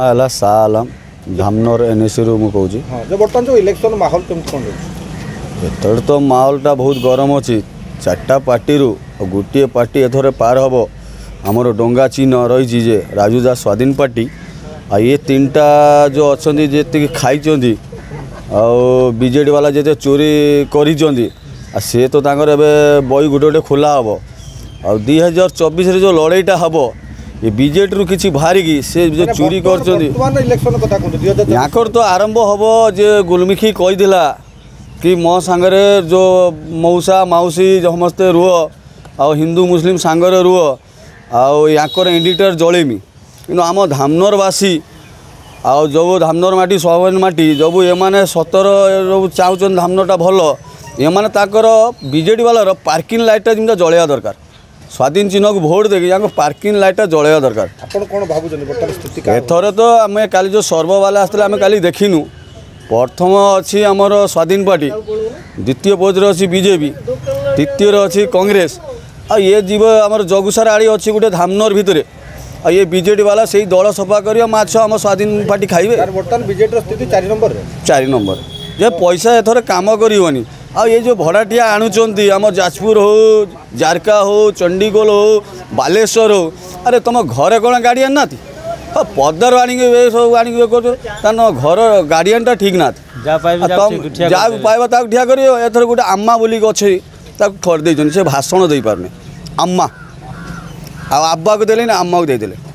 ହେଲା ଶାହା ଆଲାମ ଧାମନର ଏନ୍ଏସିରୁ ମୁଁ କହୁଛି ବର୍ତ୍ତମାନ ମାହୋଲ କେମିତି କ'ଣ ରହୁଛି ଏତେବେଳେ ତ ମାହୋଲଟା ବହୁତ ଗରମ ଅଛି ଚାରିଟା ପାର୍ଟିରୁ ଆଉ ଗୋଟିଏ ପାର୍ଟି ଏଥରେ ପାର ହେବ ଆମର ଡଙ୍ଗା ଚିହ୍ନ ରହିଛି ଯେ ରାଜୁଦା ସ୍ୱାଧୀନ ପାର୍ଟି ଆଉ ଏ ତିନିଟା ଯେଉଁ ଅଛନ୍ତି ଯେତିକି ଖାଇଛନ୍ତି ଆଉ ବିଜେଡ଼ି ବାଲା ଯେତେ ଚୋରି କରିଛନ୍ତି ଆଉ ସେ ତ ତାଙ୍କର ଏବେ ବହି ଗୋଟେ ଗୋଟେ ଖୋଲା ହେବ ଆଉ ଦୁଇ ହଜାର ଚବିଶରେ ଯେଉଁ ଲଢ଼େଇଟା ହେବ ଏ ବିଜେଡ଼ିରୁ କିଛି ବାହାରିକି ସେ ଯେ ଚୋରି କରିଛନ୍ତି ୟାଙ୍କର ତ ଆରମ୍ଭ ହେବ ଯେ ଗୁଲମିଖି କହିଥିଲା କି ମୋ ସାଙ୍ଗରେ ଯେଉଁ ମଉସା ମାଉସୀ ସମସ୍ତେ ରୁହ ଆଉ ହିନ୍ଦୁ ମୁସଲିମ୍ ସାଙ୍ଗରେ ରୁହ ଆଉ ୟାଙ୍କର ଇଣ୍ଡିଟର ଜଳେମି କିନ୍ତୁ ଆମ ଧାମନରବାସୀ ଆଉ ଯେଉଁ ଧାମନର ମାଟି ସୋହାବନ ମାଟି ଯେଉଁ ଏମାନେ ସତର ଚାହୁଁଛନ୍ତି ଧାମନରଟା ଭଲ ଏମାନେ ତାଙ୍କର ବିଜେଡ଼ି ବାଲାର ପାର୍କିଂ ଲାଇଟ୍ଟା ଯେମିତି ଜଳେଇବା ଦରକାର স্বাধীন চিহ্নক ভোট দেখি যাকে পার্কিং লাইটটা জলাইবা দরকার এথর তো আমি কাল যে সর্ববালা আসলে আমি কাল দেখিনু প্রথম অমর স্বাধীন পার্টি দ্বিতীয় পোজরে অজেপি তৃতীয় অংগ্রেস অছি কংগ্রেস আমার জগুসার আড়ি অছি গোটে ধামনর ভিতরে আর ইয়ে বিজেডি বা সেই দল সফা করি মাছ আমার স্বাধীন পার্টি খাইবে বর্তমান বিজেডি স্থিতি চারি নম্বর চারি নম্বর যে পয়সা এথর কাম করবনি ଆଉ ଏ ଯେଉଁ ଭଡ଼ାଟିଆ ଆଣୁଛନ୍ତି ଆମ ଯାଜପୁର ହଉ ଜାରକା ହଉ ଚଣ୍ଡିଗୋଲ ହଉ ବାଲେଶ୍ୱର ହଉ ଆରେ ତୁମ ଘରେ କ'ଣ ଗାଡ଼ି ଆଣିନାହାନ୍ତି ହଁ ପଦାରୁ ଆଣିକି ଏ ସବୁ ଆଣିକି ଇଏ କରୁଛୁ କାରଣ ଘର ଗାର୍ଡ଼ିଆନ୍ଟା ଠିକ୍ ନାହାନ୍ତି ଯାହାକୁ ପାଇବା ତାକୁ ଠିଆ କରିବ ଏଥର ଗୋଟେ ଆମ୍ମା ବୋଲିକି ଅଛି ତାକୁ ଠରି ଦେଇଛନ୍ତି ସେ ଭାଷଣ ଦେଇପାରୁନି ଆମ୍ମା ଆଉ ଆବାକୁ ଦେଲେନି ଆମ୍ମାକୁ ଦେଇଦେଲେ